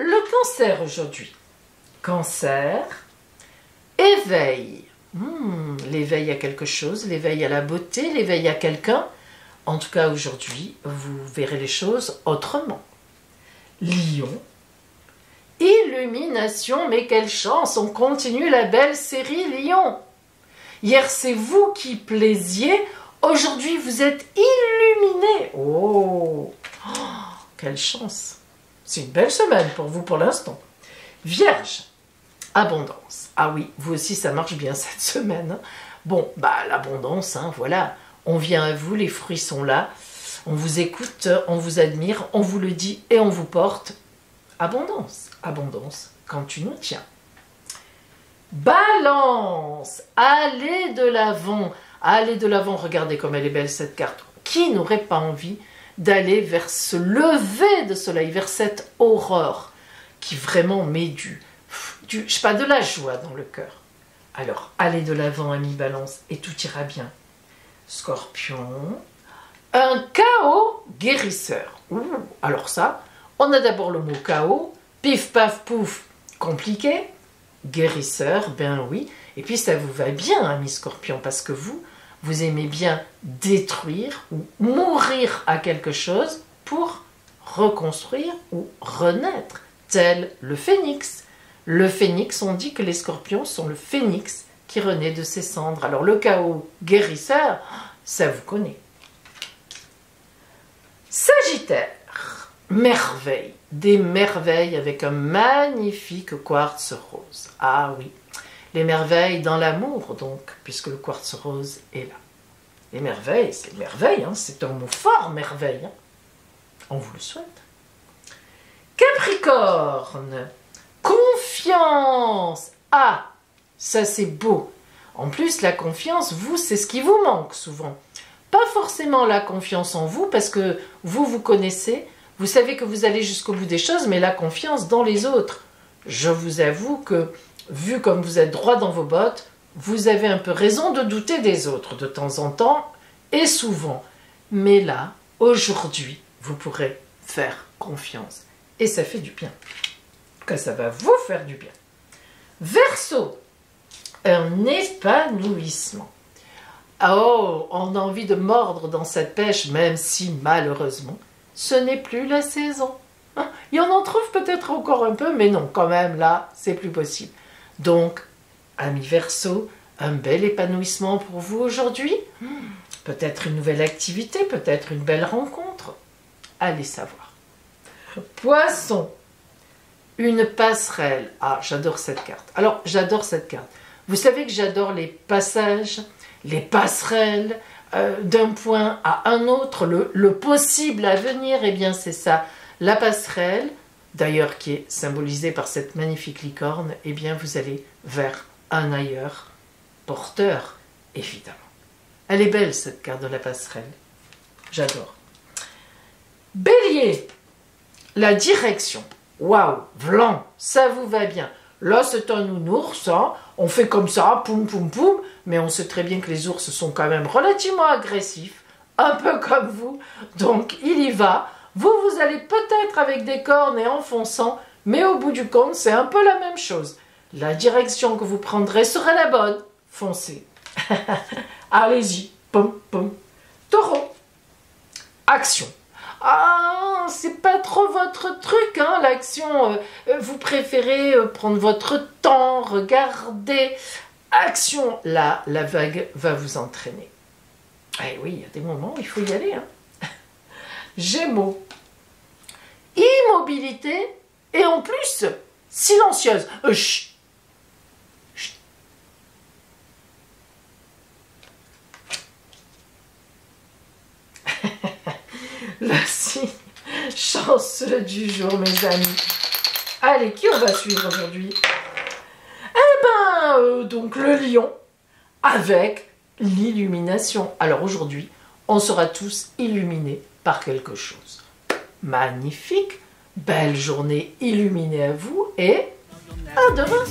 le cancer aujourd'hui. Cancer, éveil. Hmm, l'éveil à quelque chose, l'éveil à la beauté, l'éveil à quelqu'un. En tout cas, aujourd'hui, vous verrez les choses autrement. Lion, illumination, mais quelle chance, on continue la belle série Lion. Hier, c'est vous qui plaisiez, aujourd'hui, vous êtes illuminé. Oh, oh quelle chance. C'est une belle semaine pour vous pour l'instant. Vierge, abondance. Ah oui, vous aussi, ça marche bien cette semaine. Bon, bah l'abondance, hein, voilà. On vient à vous, les fruits sont là. On vous écoute, on vous admire, on vous le dit et on vous porte. Abondance, abondance, quand tu nous tiens. Balance, allez de l'avant, allez de l'avant, regardez comme elle est belle cette carte. Qui n'aurait pas envie d'aller vers ce lever de soleil, vers cette aurore qui vraiment met du, du je sais pas, de la joie dans le cœur. Alors, allez de l'avant, ami Balance, et tout ira bien. Scorpion, un chaos guérisseur. alors ça, on a d'abord le mot chaos, pif paf pouf, compliqué, guérisseur, ben oui, et puis ça vous va bien, ami Scorpion, parce que vous, vous aimez bien détruire ou mourir à quelque chose pour reconstruire ou renaître, tel le phénix. Le phénix, on dit que les scorpions sont le phénix qui renaît de ses cendres. Alors le chaos guérisseur, ça vous connaît. Sagittaire, merveille, des merveilles avec un magnifique quartz rose. Ah oui, les merveilles dans l'amour, donc, puisque le quartz rose est là. Les merveilles, c'est merveille, hein, c'est un mot fort, merveille. Hein. On vous le souhaite. Capricorne, confiance. Ah, ça c'est beau. En plus, la confiance, vous, c'est ce qui vous manque souvent. Pas forcément la confiance en vous, parce que vous, vous connaissez, vous savez que vous allez jusqu'au bout des choses, mais la confiance dans les autres. Je vous avoue que vu comme vous êtes droit dans vos bottes, vous avez un peu raison de douter des autres de temps en temps et souvent. Mais là, aujourd'hui, vous pourrez faire confiance. Et ça fait du bien. Que ça va vous faire du bien. Verseau, un épanouissement. Oh, on a envie de mordre dans cette pêche, même si malheureusement, ce n'est plus la saison. Hein? Il y en en trouve peut-être encore un peu, mais non, quand même, là, c'est plus possible. Donc, ami Verseau, un bel épanouissement pour vous aujourd'hui Peut-être une nouvelle activité, peut-être une belle rencontre Allez savoir. Poisson, une passerelle. Ah, j'adore cette carte. Alors, j'adore cette carte. Vous savez que j'adore les passages, les passerelles, euh, d'un point à un autre, le, le possible à venir, eh bien c'est ça. La passerelle, d'ailleurs qui est symbolisé par cette magnifique licorne, eh bien vous allez vers un ailleurs porteur, évidemment. Elle est belle cette carte de la passerelle. J'adore. Bélier, la direction. Waouh, vlan, ça vous va bien. Là, c'est un nounours, hein. on fait comme ça, poum poum poum, mais on sait très bien que les ours sont quand même relativement agressifs, un peu comme vous, donc il y va. Vous, vous allez peut-être avec des cornes et enfonçant, mais au bout du compte, c'est un peu la même chose. La direction que vous prendrez sera la bonne. Foncez. Allez-y. Pom, pom. Taureau. Action. Ah, c'est pas trop votre truc, hein, l'action. Euh, vous préférez euh, prendre votre temps, regarder. Action. Là, la vague va vous entraîner. Eh oui, il y a des moments où il faut y aller. Hein. Gémeaux. Immobilité et en plus silencieuse. Euh, chut. Chanceux du jour, mes amis. Allez, qui on va suivre aujourd'hui? Eh ben, euh, donc le lion avec l'illumination. Alors aujourd'hui, on sera tous illuminés par quelque chose. Magnifique, belle journée illuminée à vous et à demain.